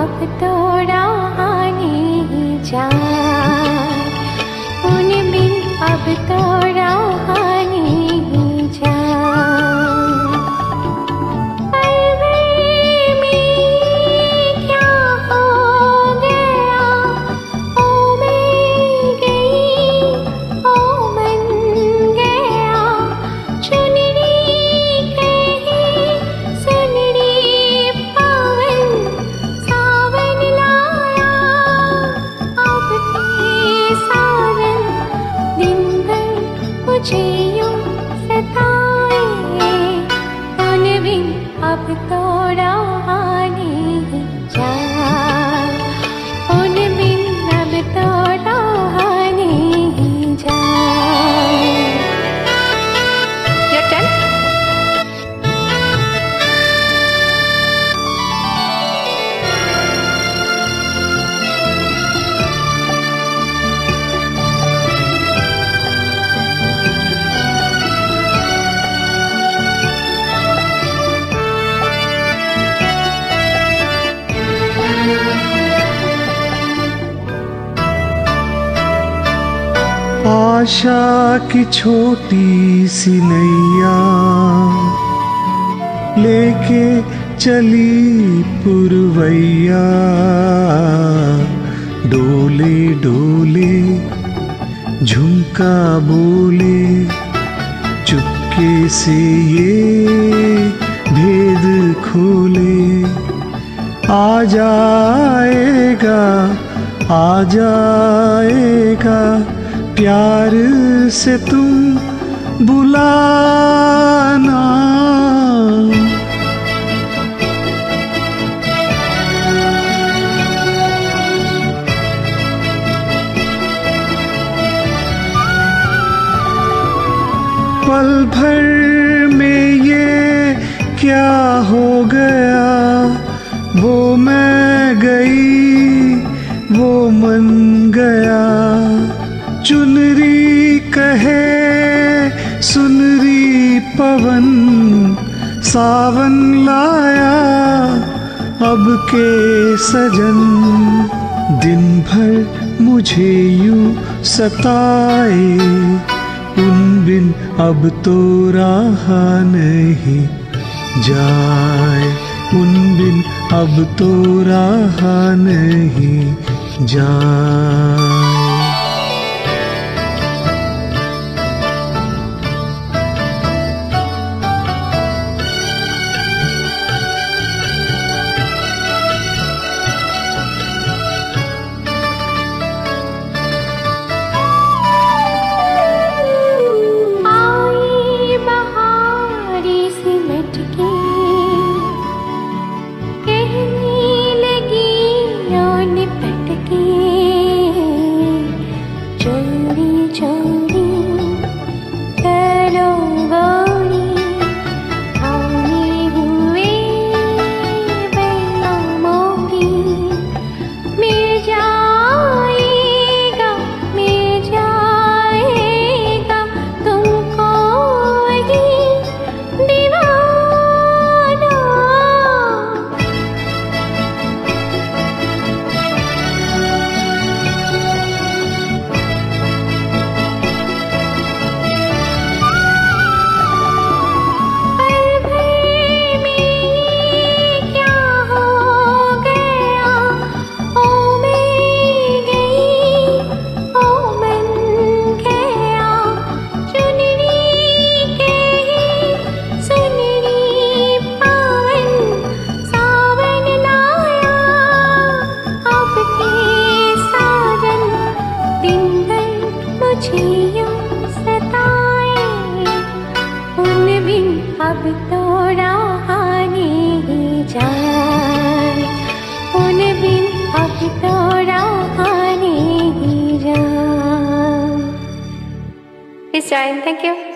अबोरा अब् kita आशा की छोटी सी नैया लेके चली पुरवैया। डोले डोले, झुमका बोले, चुपके से ये भेद खोले। आ जाएगा आ जाएगा प्यार से तुम बुलाना। चुनरी कहे, सुनरी पवन, सावन लाया अब के सजन। दिन भर मुझे यू सताए, उन बिन अब तो रहा नहीं जाए। उन बिन अब तो रहा नहीं जाए। अब तो रहाने जाए उन बिन अब तो रहाने जाए Please join. Thank you.